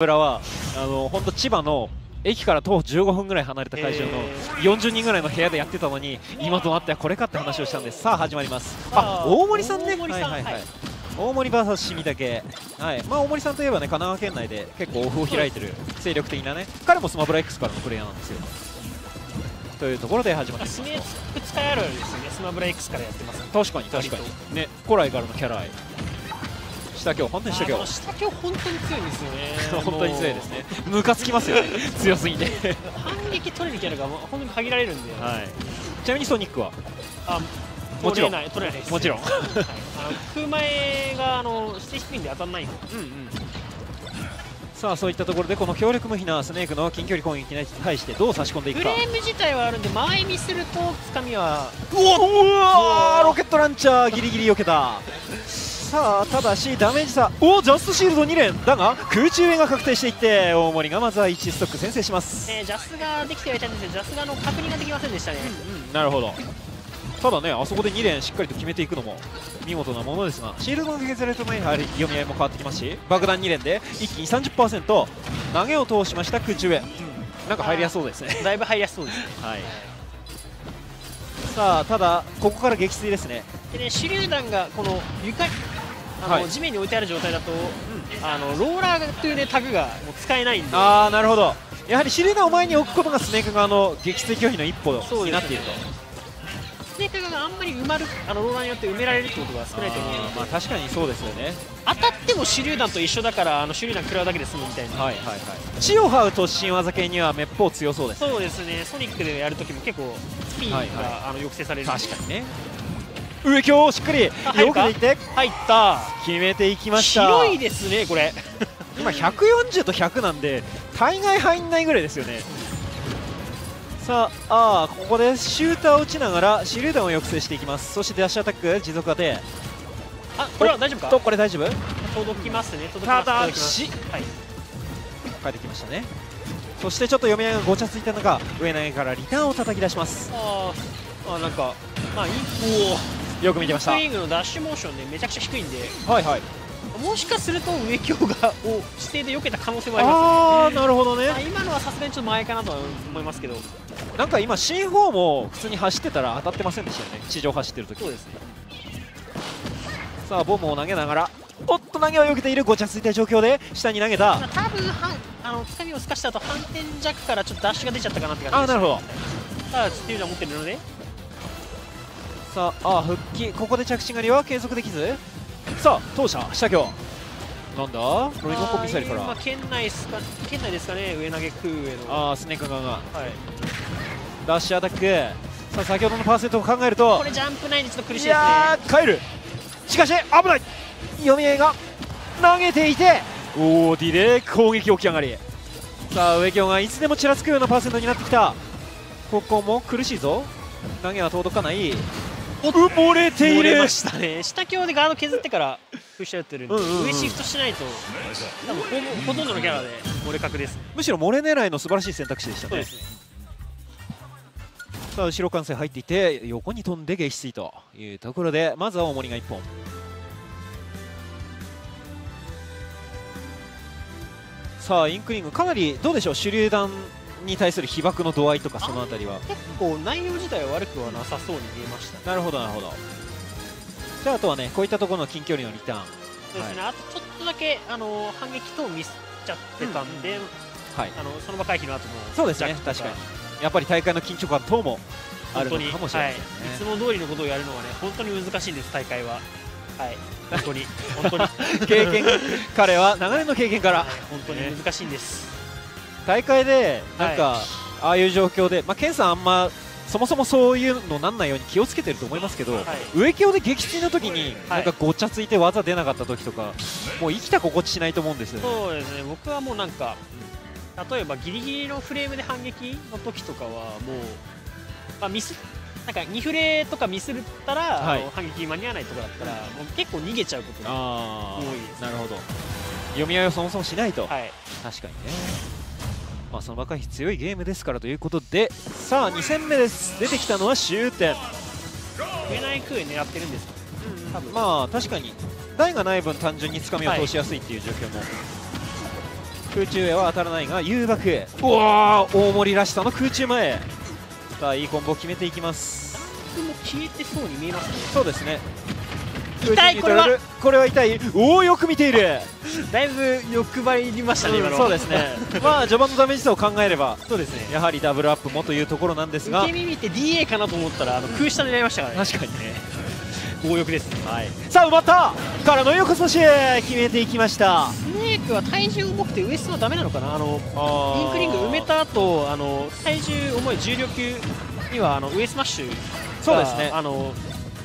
村はあの本当千葉の駅から徒歩15分ぐらい離れた会場の40人ぐらいの部屋でやってたのに今となってはこれかって話をしたんです。さあ始まります。あ大森さんね。大森さん。はいはい大森 VS 清水岳。はい。まあ大森さんといえばね神奈川県内で結構オフを開いてる精力的なね彼もスマブラ X からのプレイヤーなんですよ。というところで始まってます。スマブラ X からやってます。確かに確かに。ね古来からのキャラ愛下今日本当に下今下今日本当に強いんですよね。本当に強いですね。ムカつきますよね。強すぎて。反撃取れるキャラが本当に限られるんで、はい。ちなみにソニックは？あもちろん。取れない取れないです。もちろん。はい、あの空前があの指定スピンで当たんないんで。うんうん。さあそういったところでこの強力無比なスネークの近距離攻撃に対してどう差し込んでいくか。フレーム自体はあるんで前見するとつかみは。うわー。ロケットランチャーギリギリ避けたさあただしダメージ差。おジャストシールド2連。だが空中へが確定していって大森がまずは1ストック先制します、えージャスができてはいたんですけどジャスがあの確認ができませんでしたね、うん、なるほど。ただねあそこで2連しっかりと決めていくのも見事なものですがシールドが削られるとやはり読み合いも変わってきますし爆弾2連で一気に30%投げを通しました空中へ、なんか入りやすそうですね。だいぶ入りやすそうですね。はい。さあただここから撃墜ですね。でね手榴弾がこの床にあの、はい。地面に置いてある状態だと、あのローラーという、ね、タグがもう使えないんで。ああなるほど。やはり手榴弾を前に置くことがスネーク側の撃墜拒否の一歩になっていると。スネークがあんまり埋まるあのローラーによって埋められるってことが少ないと思うので。まあ確かにそうですよね。当たっても手榴弾と一緒だからあの手榴弾食らうだけで済むみたいな、はいはいはい。血を這う突進技系にはめっぽう強そうですそうですね。ソニックでやるときも結構スピンが、はいはい。あの抑制される。確かにね上京をしっかりよくでいって。入った。決めていきました。広いですねこれ。今140と100なんで大概入んないぐらいですよね。さああーここでシューターを打ちながら手榴弾を抑制していきます。そしてダッシュアタック持続当て。あこれは大丈夫か？とこれ大丈夫？届きますね届きたます届きます。だしはい。帰ってきましたね。そしてちょっと読み合いがごちゃついた中上投げからリターンを叩き出します。あーあなんかまあいいよく見てました。スイングのダッシュモーションでめちゃくちゃ低いんではいはい。もしかすると上京が を指定で避けた可能性もあります。ああなるほどね。まあ今のはさすがにちょっと前かなとは思いますけど。なんか今新4も普通に走ってたら当たってませんでしたよね。地上走ってる時。そうですね。さあボムを投げながらおっと投げを避けているごちゃついた状況で下に投げた。まあ多分はんあのつかみをすかした後反転弱からちょっとダッシュが出ちゃったかなって感じああなるほど。どただスティールは持ってるのでさああー復帰。ここで着地狩りは継続できず。さあ当社下京なんだ？ロイモコンミサイルから。まあ県内ですか？県内ですかね？上投げ空上の。あースネーク側がはい。ダッシュアタック。さあ先ほどのパーセントを考えると。これジャンプ内にちょっと苦しいいですね。やー帰る。しかし危ない。読み合いが投げていて。おおディレイ攻撃起き上がり。さあ上京がいつでもちらつくようなパーセントになってきた。ここも苦しいぞ。投げは届かないお漏れている。ましたね。下強でガード削ってからプッシュやってるんで、うんうんうん。上シフトしないと多分ほとんどのキャラで漏れ角ですね。むしろ漏れ狙いの素晴らしい選択肢でしたね。ね。さあ後ろ関西入っていて横に飛んで撃墜というところでまずは大森が1本。さあインクリングかなりどうでしょう？手榴弾に対する被爆の度合いとかそのあたりは。結構内容自体は悪くはなさそうに見えましたね。なるほどなるほど。じゃああとはねこういったところの近距離のリターン。そうですね、あとちょっとだけあの反撃等ミスっちゃってたんで、はい。あのその場回避の後のそうですね確かに。やっぱり大会の緊張感等もあるのかもしれないはい、いつも通りのことをやるのはね本当に難しいんです大会は。はい。本当に。本当に経験彼は長年の経験から。本当に難しいんです、大会でなんか、はああいう状況で、まあ、ケンさんあんまそもそもそういうのなんないように気をつけてると思いますけど、はい。上京で撃墜の時にはないんかごっちゃついて技出なかった時とかもう生きた心地しないと思うんですよね。そうですね。僕はもうなんか例えばギリギリのフレームで反撃の時とかはもう、まあ、ミスなんか2フレとかミスったら、はい。反撃間に合わないとかだったら、もう結構逃げちゃうことがあ多いですあなるほど。読み合いをそもそもしないと、はい。確かにねまあその若い強いゲームですからということでさあ2戦目です。出てきたのは終点。上内空へ狙ってるんですか多分まあ確かに台がない分単純につかみを通しやすいっていう状況も。空中へは当たらないが誘爆うわー大森らしさの空中前さあいいコンボを決めていきます。ダンクも消えてそうに見えますね。そうですね痛いこれは。これは。痛い。おおよく見ている。だいぶ欲張りましたね、今のそうですね。まあ序盤のダメージ差を考えればそうですね。やはりダブルアップもというところなんですが。受け身見て DA かなと思ったらあの空下になりましたからね。確かにね。強欲ですね。はい。さあ埋まったからの横差し決めていきました。スネークは体重重くてウエストはダメなのかな？あのインクリング埋めた後あの体重重い重量級にはあのウエスマッシュがそうですね。あの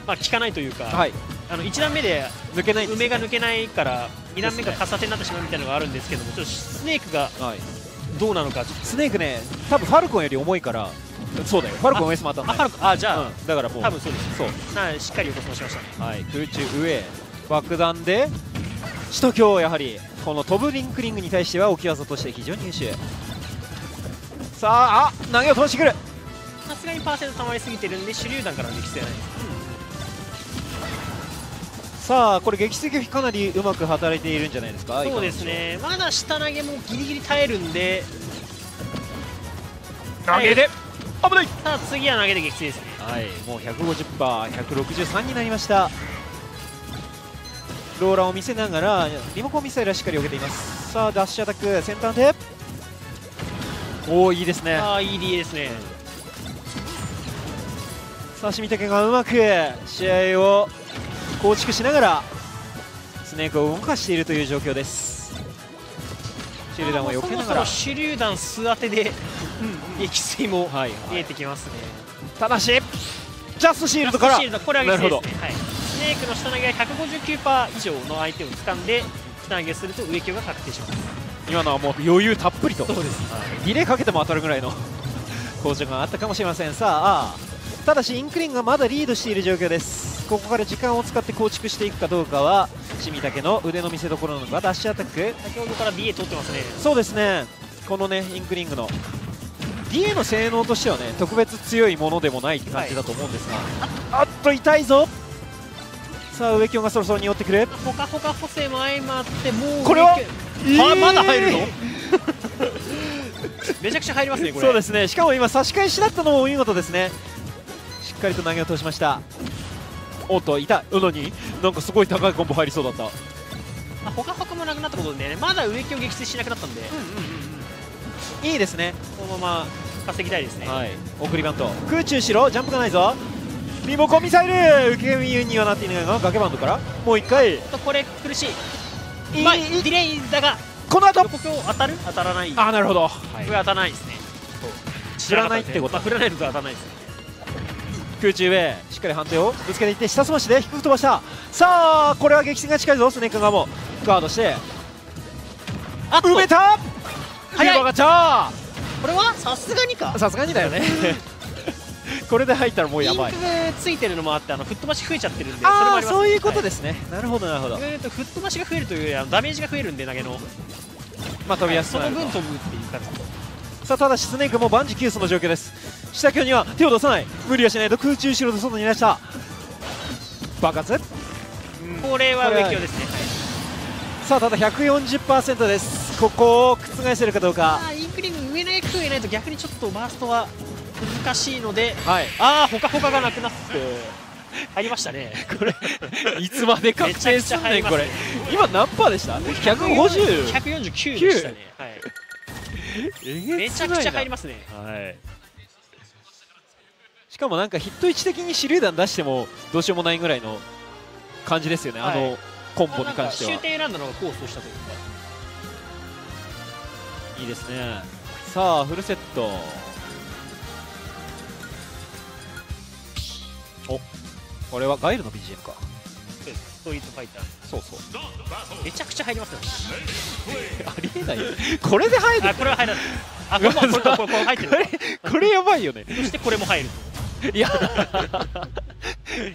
まあ効かないというか、はいあの1段目で抜けないんです梅が抜けないから2段目がカサテになってしまうみたいなのがあるんですけどもちょっとスネークがはい。どうなのかスネークね多分ファルコンより重いからそうだよ。ファルコンたんないとああじゃあ、うん。だからもう多分そうです。そう。なしっかり横スマしましたね。はい、空中上爆弾で首都強やはりこの飛ぶリンクリングに対しては置き技として非常に優秀。さああ投げを通してくる。さすがにパーセント溜まりすぎてるんで手榴弾からの撃墜はない。ですさあこれ撃撃かなりうまく働いているんじゃないですか？そうですね。まだ下投げもギリギリ耐えるんで。投げで危ない！さあ次は投げで撃墜ですね。はいもう 150%163 になりました。ローラーを見せながらリモコンミサイルはしっかり避けています。さあダッシュアタック先端で。おおいいですね。ああいい DA ですね。さあ清武がうまく試合を構築しながらスネークを動かしているという状況です。シュルダンを避けながら。手榴弾素当てで撃墜もはい見えてきますね、ただしジャストシールドから。シールドこれはなるほですね、はい、スネークの下投げが159%以上の相手を掴んで下投げすると上強が確定します。今のはもう余裕たっぷりと。そうです。ディレイかけても当たるぐらいの向上があったかもしれません。さあ。ただしインクリングがまだリードしている状況ですここから時間を使って構築していくかどうかは清武の腕の見せ所なのかダッシュアタック。先ほどから DA 取ってますねそうですね。このねインクリングの。DA の性能としてはね特別強いものでもないって感じだと思うんですが、あっ。と痛いぞ。さあ上京がそろそろ匂ってくるほかほか補正も相まってもうこれは上強はまだ入るの？めちゃくちゃ入りますねこれ。そうですね。しかも今差し返しだったのも見事ですね。しっかりと投げを通しましたおっと痛いのに。なんかすごい高いコンボ入りそうだった。まあほかほかもなくなったことでねまだ上強撃墜しなくなったんで、いいですね。このまま稼ぎたいですね、はい。送りバント。空中しろジャンプがないぞ。リモコンミサイル受け身にはなっていないが崖バンドから。もう一回。とこれ苦しい。いい。まあ、ディレイだが。この後。横強当たる？当たらない。こあなるほど、れ当たらないですね。振らないってこと。まあ、振らないと当たらないですね空中へしっかり判定をぶつけていって下スマッシュで低く飛ばした。さあこれは激戦が近いぞスネーク側もガードして。あ埋めた。早い。リバガチャこれはさすがにか。さすがにだよね。これで入ったらもうやばい。インクついてるのもあってあの吹っ飛ばし増えちゃってるんでそれもああありますね。そういうことはですね、なるほどなるほど。い、えーと吹っ飛ばしが増えるというよりあのダメージが増えるんで投げの。まあ飛びやすくそなると。の分飛ぶっていう感じさあただしスネークも万事休すの状況です下京には手を出さない。無理はしないと空中後ろで外に出した。爆発？これは上強ですね。さあただ140%です。ここを覆せるかどうか。インクリング上投げ食えないと逆にちょっとバーストは難しいので。はい。ああほかほかがなくなって。入りましたね。これいつまで確定すんねんこれ。めちゃくちゃ入りますね。今何パーでした ?150 149でしたね、はい、えげめちゃくちゃ入りまますね。はいしかもなんかヒット位置的に手榴弾出してもどうしようもないぐらいの感じですよね、はい。あのコンボに関しては。終点選んだのがコースをしたというか。いいですね。さあフルセット。おこれはガイルの BGM か。ストリートファイター。そうそう。めちゃくちゃ入りますね ありえない。よこれで入るあこれは入らない。あこれもこれこれこれこれ入ってる。これやばいよね。そしてこれも入るいや。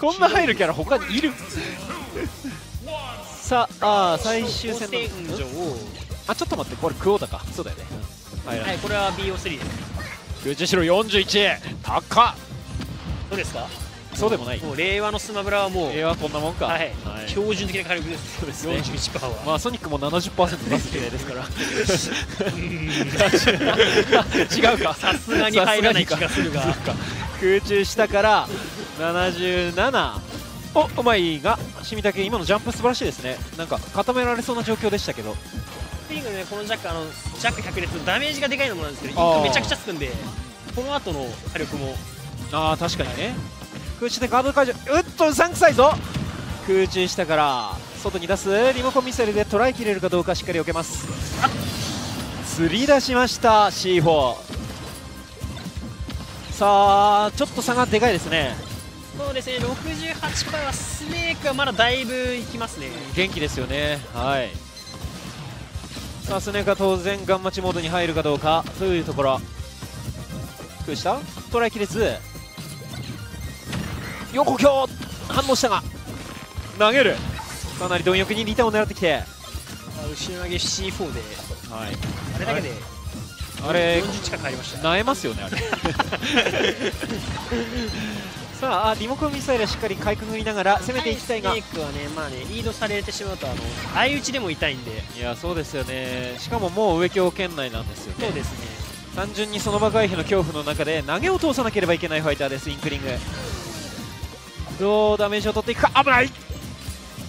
こんな入るキャラ他にいる？さああー最終戦戦のあちょっと待ってこれクオータか。そうだよね、はいはいこれは BO3 です。空中しろ41高っ。どうですか？そうでもない。もう令和のスマブラはもう、えはこんなもんか。はい。標準的な火力です。そうですね。41%は、まあソニックも70%出すみたいですから。違うか。さすがに入らない気がするが。空中下から77おうまいが。清水竹今のジャンプ素晴らしいですね。なんか固められそうな状況でしたけど。スプリングねこのジャックあのジャック100列ダメージがでかいのもなんですけどあー。インクめちゃくちゃつくんでこの後の火力も。ああ確かにね空中でガード解除うっとうさんくさいぞ。空中下から外に出す？リモコンミサイルで捉えきれるかどうかしっかり避けます。釣り出しました C4 さあちょっと差がでかいですね。そうですね68%はスネークはまだだいぶいきますね。元気ですよね。はい。さあスネークは当然ガンマチモードに入るかどうかというところ。空下捉えきれず横強反応したが投げる。かなり貪欲にリターンを狙ってきて。あ後ろ投げ C4 で。はい。あれだけであれ40近く入りました。なえますよねあれ。さああリモコンミサイルはしっかりかいくぐりながら攻めていきたいが。スネークはねまあねリードされてしまうとあの相打ちでも痛いんで。いやそうですよね。しかももう上京圏内なんですよね。そうですね。単純にその場回避の恐怖の中で投げを通さなければいけないファイターですインクリングどうダメージを取っていくか？危ない！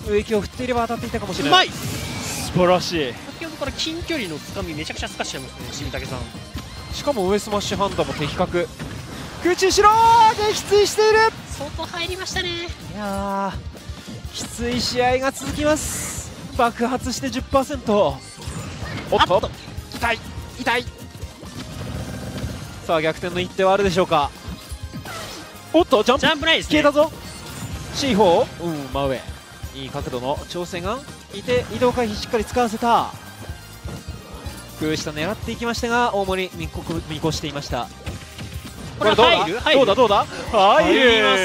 植木を振っていれば当たっていたかもしれない。うまい！素晴らしい。先ほどから近距離のつかみめちゃくちゃすかしちゃいますね清武さん。しかも上スマッシュハンターも的確。空中しろ撃墜している！相当入りましたね。いやーきつい試合が続きます。爆発して10%おっと。痛い。痛い。さあ逆転の一手はあるでしょうか？おっとジャンプ。ジャンプないですね。消えたぞ C4 うん真上。いい角度の調整が。いて移動回避しっかり使わせた。空下狙っていきましたが大森見こ見越していました。これどうだ？入る？入る。どうだ？どうだ？入ります。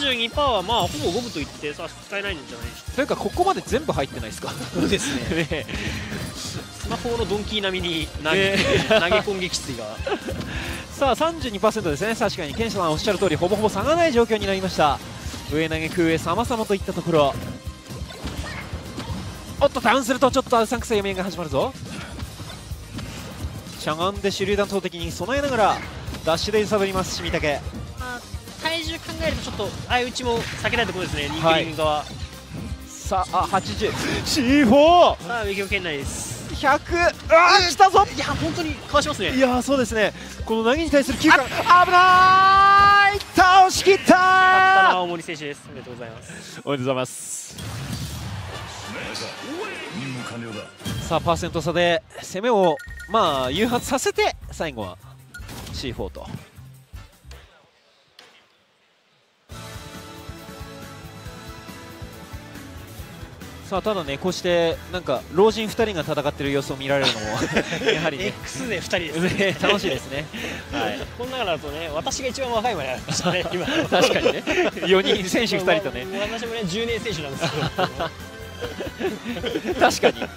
32%はまあほぼ五分と言ってさ使えないんじゃないというかここまで全部入ってないですか？そうですね。ね。スマホのドンキー並みに投げ,、ね。投げ込ん撃墜が。さあ32%ですね。確かにケンシャさんおっしゃる通りほぼほぼ差がない状況になりました上投げ空へ様々といったところ。おっとダウンするとちょっとうさんくさい読みが始まるぞ。しゃがんで手榴弾投擲に備えながらダッシュで揺さぶります清武まあ体重考えるとちょっと相打ちも避けたいところですねリンクはい。リング側、さああ 80C4100 さあ上京圏内です。あー来たぞ。いや本当にかわしますね。いやーそうですね。この投げに対する9回危ない倒しきった。勝ったのはー大森選手です。おめでとうございます。おめでとうございます。任務完了ださあパーセント差で攻めをまあ誘発させて最後は C4 とさあただねこうしてなんか老人2人が戦ってる様子を見られるのも やはりね。X で2人です。ね楽しいですね。はい。この中だとね私が一番若いまでありましたね今。確かにね。4人選手2人とね。まあ私もね10年選手なんですけど。確かに。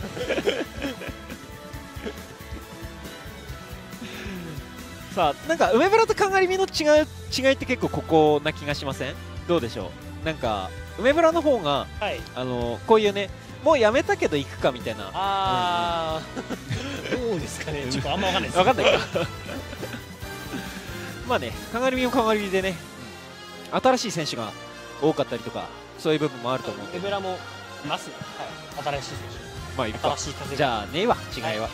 さあなんか梅村とカンガリミの違う違いって結構ここな気がしません？どうでしょう？なんか梅村の方がはい。あのこういうねもうやめたけど行くかみたいな。あー。どうですかね。ちょっとあんま分かんないです。分かんない。か まあねカンガリミもカンガリミでね新しい選手が多かったりとかそういう部分もあると思うんで。エベラもいますね。はい。新しい選まあいるかじゃあねえわ。違いは、はい